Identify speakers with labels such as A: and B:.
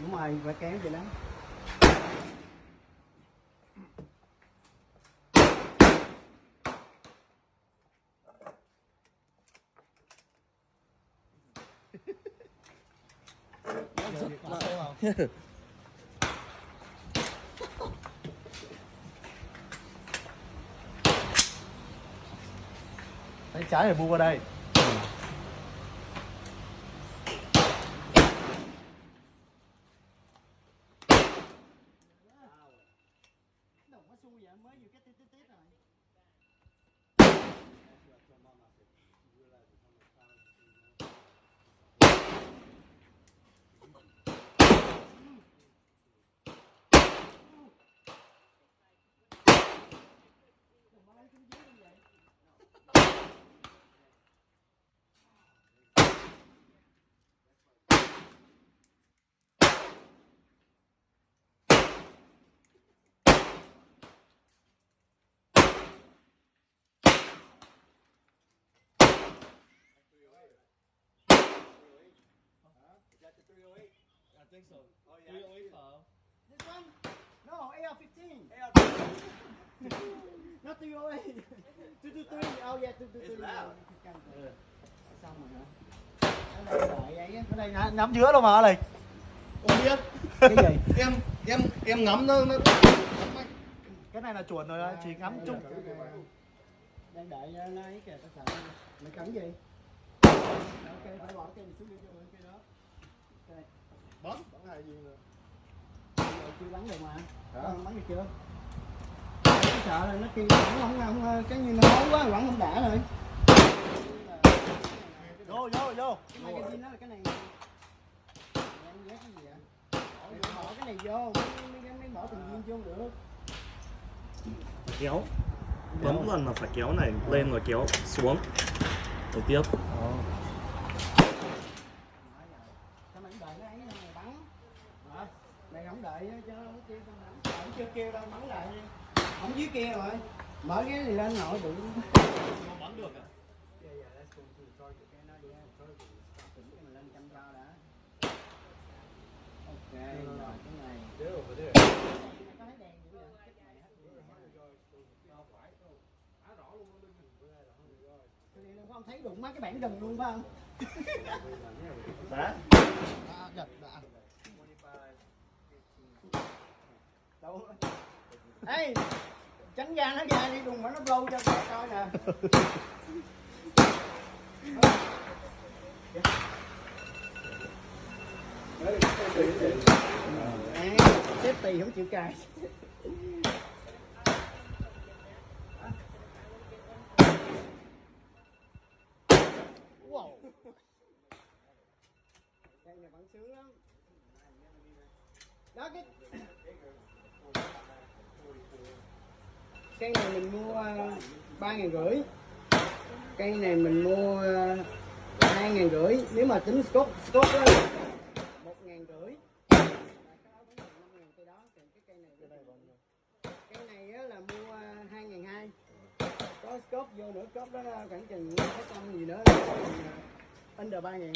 A: đúng rồi phải kéo vậy lắm
B: Đấy trái này bu qua đây.
A: Đâu vậy mới vừa cái tít tít tít rồi.
B: Think so. Oh yeah. 308 file.
A: This one? No, AR-15. Not 308. 223. Oh yeah, 223.
C: It's loud.
A: Xong rồi hả? Vậy á.
B: Cái này nhắm giữa đâu mà này.
C: Không biết.
A: Cái gì?
C: em em em ngắm nó nó
B: Cái này là chuẩn rồi đó, chỉ ngắm chung.
A: Đang đợi cho nó ấy kìa, tao sợ. Mày cần gì? Ok, phải bỏ cái này xuống đi cho mày cái đó. Ok.
C: Bắn bắn hai viên nữa.
A: Rồi chưa bắn được mà. Bắn được chưa? Sợ là nó kêu bắn không không cái như nó hối quá bắn không đã rồi.
B: Vô vô vô.
A: Cái là này. Em ghét cái gì vậy? Mày bỏ cái này vô, mấy- mấy bỏ từng viên vô không được.
D: kéo bấm lần là phải kéo này lên rồi kéo xuống rồi tiếp
A: mày không đợi cái ấy mày bắn? Hả? Không đợi cho nó kêu tao. Không chưa kêu đâu bắn lại đi. Không dưới kia rồi. Mở cái này lên nội đủ.
B: Bắn được à?
A: Ok, rồi cái. Có thấy đèn dữ vậy? Cái này không thấy đụng mấy cái bảng gần luôn phải không? À, đợt đã. Đâu? Ê, tránh ra nó ra đi đừng mà nó blow cho kẻ coi nè. À, xếp tì không chịu cài. Wow. Đây này vẫn sướng lắm. Đó cái cây này mình mua ờ, ba ngàn rưỡi. Cây này mình mua ờ, hai ngàn rưỡi. Nếu mà tính scott scott đó một ngàn rưỡi. Cây này á là mua ờ, hai ngàn hai. Có scott vô nữa scott đó khoảng chừng hai trăm gì nữa under ba ngàn